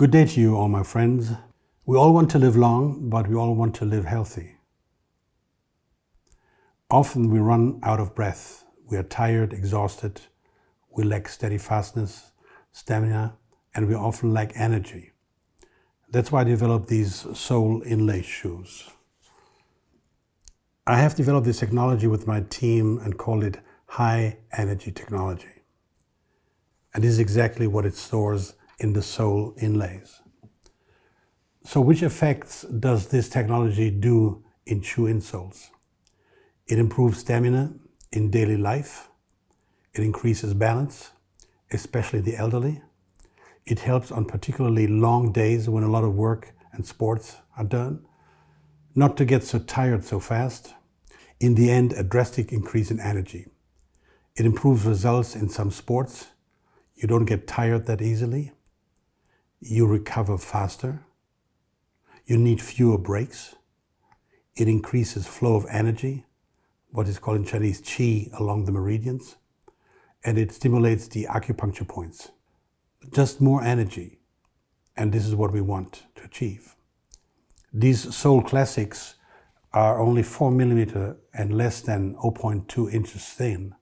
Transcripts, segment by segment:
Good day to you, all my friends. We all want to live long, but we all want to live healthy. Often we run out of breath. We are tired, exhausted. We lack steadfastness, stamina, and we often lack energy. That's why I developed these sole inlay shoes. I have developed this technology with my team and called it high energy technology. And this is exactly what it stores in the sole inlays. So which effects does this technology do in shoe insoles? It improves stamina in daily life. It increases balance, especially the elderly. It helps on particularly long days when a lot of work and sports are done. Not to get so tired so fast. In the end, a drastic increase in energy. It improves results in some sports. You don't get tired that easily. You recover faster. You need fewer breaks. It increases flow of energy, what is called in Chinese qi along the meridians. And it stimulates the acupuncture points. Just more energy. And this is what we want to achieve. These Sole Classics are only 4 millimeter and less than 0.2 inches thin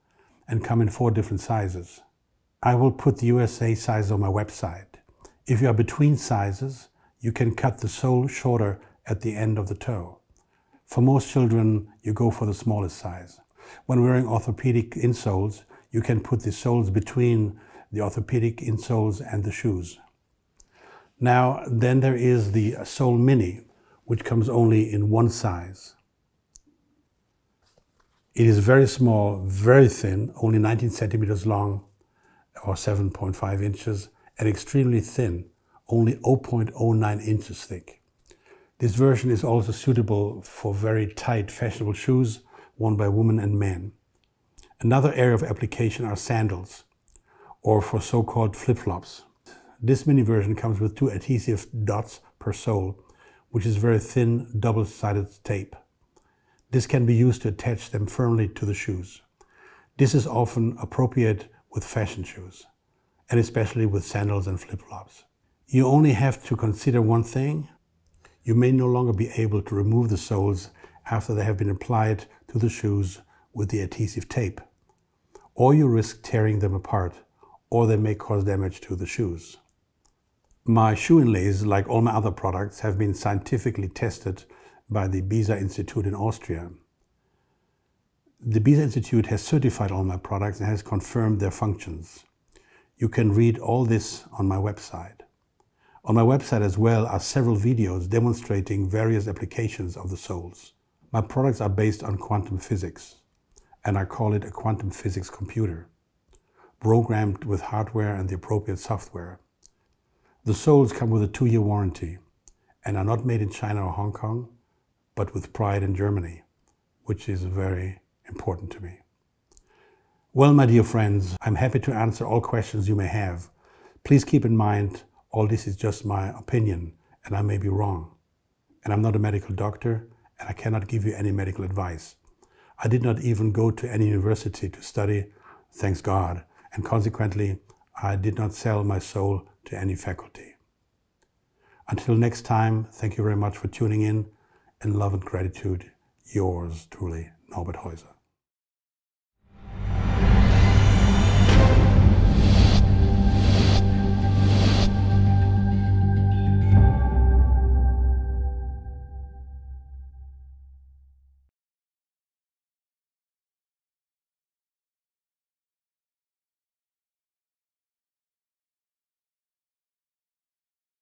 and come in four different sizes. I will put the USA size on my website. If you are between sizes, you can cut the sole shorter at the end of the toe. For most children, you go for the smallest size. When wearing orthopedic insoles, you can put the soles between the orthopedic insoles and the shoes. Now, then there is the Sole Mini, which comes only in one size. It is very small, very thin, only 19 centimeters long or 7.5 inches, and extremely thin, only 0.09 inches thick. This version is also suitable for very tight fashionable shoes worn by women and men. Another area of application are sandals, or for so-called flip-flops. This mini version comes with two adhesive dots per sole, which is very thin double-sided tape. This can be used to attach them firmly to the shoes. This is often appropriate with fashion shoes, and especially with sandals and flip-flops. You only have to consider one thing. You may no longer be able to remove the soles after they have been applied to the shoes with the adhesive tape. Or you risk tearing them apart, or they may cause damage to the shoes. My shoe inlays, like all my other products, have been scientifically tested by the BESA Institute in Austria. The BESA Institute has certified all my products and has confirmed their functions. You can read all this on my website. On my website as well are several videos demonstrating various applications of the soles. My products are based on quantum physics, and I call it a quantum physics computer, programmed with hardware and the appropriate software. The soles come with a two-year warranty and are not made in China or Hong Kong, but with pride in Germany, which is very important to me. Well, my dear friends, I'm happy to answer all questions you may have. Please keep in mind, all this is just my opinion, and I may be wrong. And I'm not a medical doctor, and I cannot give you any medical advice. I did not even go to any university to study, thanks God, and consequently, I did not sell my soul to any faculty. Until next time, thank you very much for tuning in and love and gratitude, yours truly, Norbert Heuser.